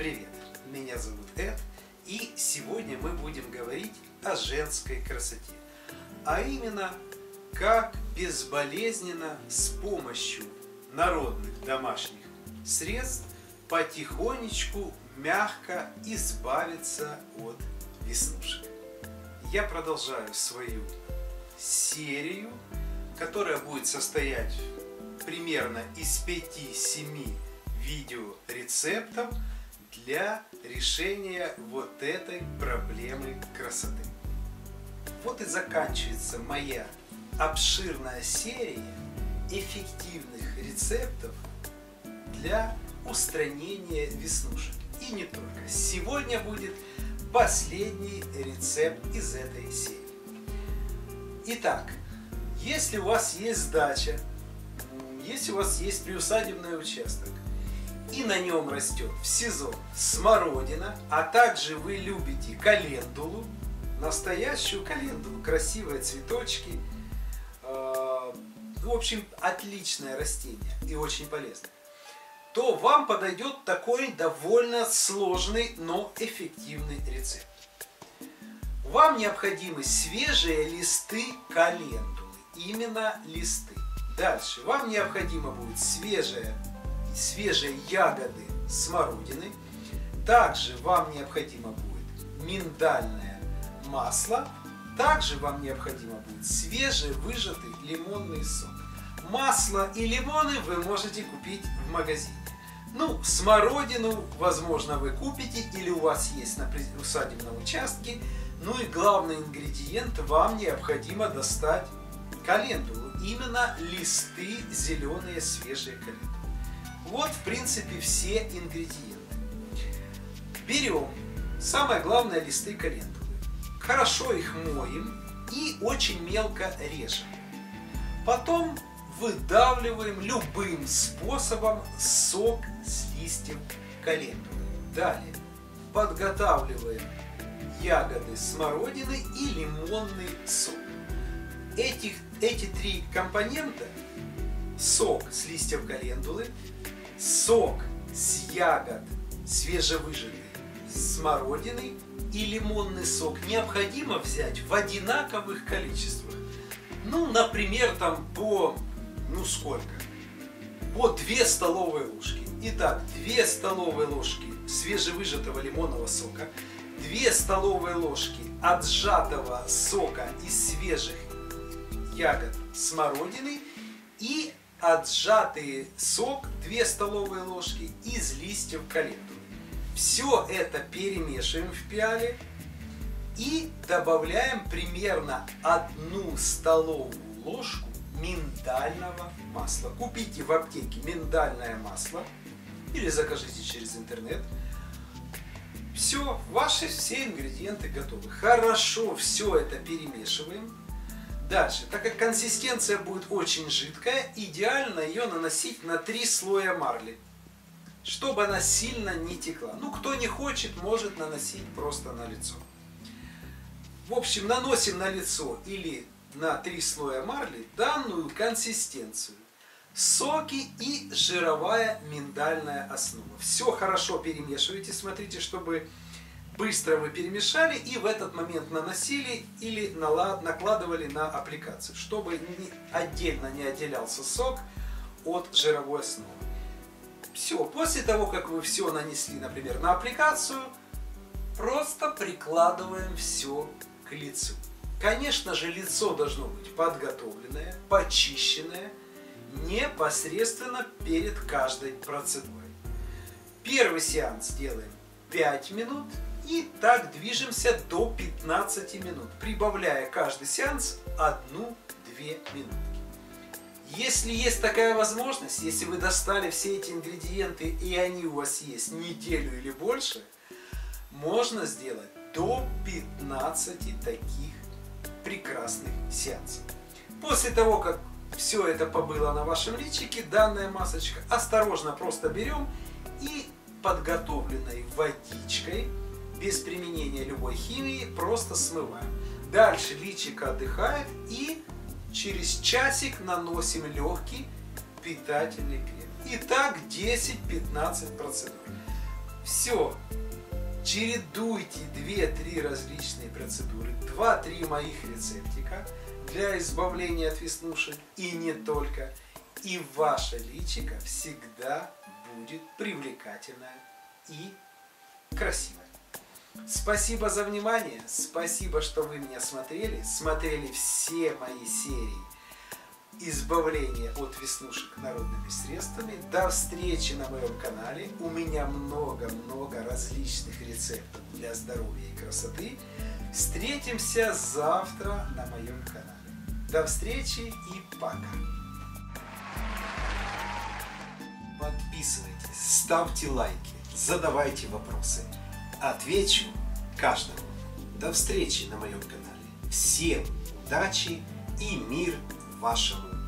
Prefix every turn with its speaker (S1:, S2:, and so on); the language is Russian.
S1: Привет, меня зовут Эд, и сегодня мы будем говорить о женской красоте. А именно, как безболезненно с помощью народных домашних средств потихонечку, мягко избавиться от веснушек. Я продолжаю свою серию, которая будет состоять примерно из 5-7 видеорецептов для решения вот этой проблемы красоты. Вот и заканчивается моя обширная серия эффективных рецептов для устранения веснушек. И не только. Сегодня будет последний рецепт из этой серии. Итак, если у вас есть дача, если у вас есть приусадебный участок, и на нем растет в сезон смородина, а также вы любите календулу, настоящую календулу, красивые цветочки, э, в общем, отличное растение и очень полезное, то вам подойдет такой довольно сложный, но эффективный рецепт. Вам необходимы свежие листы календулы, именно листы. Дальше вам необходимо будет свежие, свежие ягоды смородины. Также вам необходимо будет миндальное масло. Также вам необходимо будет свежий выжатый лимонный сок. Масло и лимоны вы можете купить в магазине. Ну, смородину, возможно, вы купите или у вас есть на усадебном участке. Ну и главный ингредиент, вам необходимо достать календулу именно листы зеленые свежие календулы. Вот, в принципе, все ингредиенты. Берем, самое главное, листы календулы. Хорошо их моем и очень мелко режем. Потом выдавливаем любым способом сок с листьев календулы. Далее подготавливаем ягоды смородины и лимонный сок этих, эти три компонента, сок с листьев календулы, сок с ягод свежевыжатый, смородины и лимонный сок необходимо взять в одинаковых количествах. Ну, например, там по, ну сколько? По 2 столовые ложки. Итак, 2 столовые ложки свежевыжатого лимонного сока, 2 столовые ложки отжатого сока из свежих ягод смородины и отжатый сок 2 столовые ложки из листьев календулы. Все это перемешиваем в пиале и добавляем примерно одну столовую ложку миндального масла. Купите в аптеке миндальное масло или закажите через интернет. Все, ваши все ингредиенты готовы. Хорошо все это перемешиваем. Дальше, так как консистенция будет очень жидкая, идеально ее наносить на три слоя марли, чтобы она сильно не текла. Ну, кто не хочет, может наносить просто на лицо. В общем, наносим на лицо или на три слоя марли данную консистенцию. Соки и жировая миндальная основа. Все хорошо перемешивайте, смотрите, чтобы быстро вы перемешали и в этот момент наносили или накладывали на аппликацию, чтобы отдельно не отделялся сок от жировой основы. Все, после того, как вы все нанесли, например, на аппликацию, просто прикладываем все к лицу. Конечно же, лицо должно быть подготовленное, почищенное, непосредственно перед каждой процедурой. Первый сеанс делаем 5 минут, и так движемся до 15 минут, прибавляя каждый сеанс 1-2 минутки. Если есть такая возможность, если вы достали все эти ингредиенты и они у вас есть неделю или больше, можно сделать до 15 таких прекрасных сеансов. После того, как все это побыло на вашем личике, данная масочка, осторожно просто берем и подготовленной водичкой без применения любой химии, просто смываем. Дальше личико отдыхает и через часик наносим легкий питательный крем. И так 10-15 процедур. Все. Чередуйте 2-3 различные процедуры, 2-3 моих рецептика для избавления от веснушек и не только. И ваше личико всегда будет привлекательное и красивое. Спасибо за внимание, спасибо, что вы меня смотрели, смотрели все мои серии избавления от веснушек народными средствами. До встречи на моем канале. У меня много-много различных рецептов для здоровья и красоты. Встретимся завтра на моем канале. До встречи и пока. Подписывайтесь, ставьте лайки, задавайте вопросы. Отвечу каждому. До встречи на моем канале. Всем удачи и мир вашему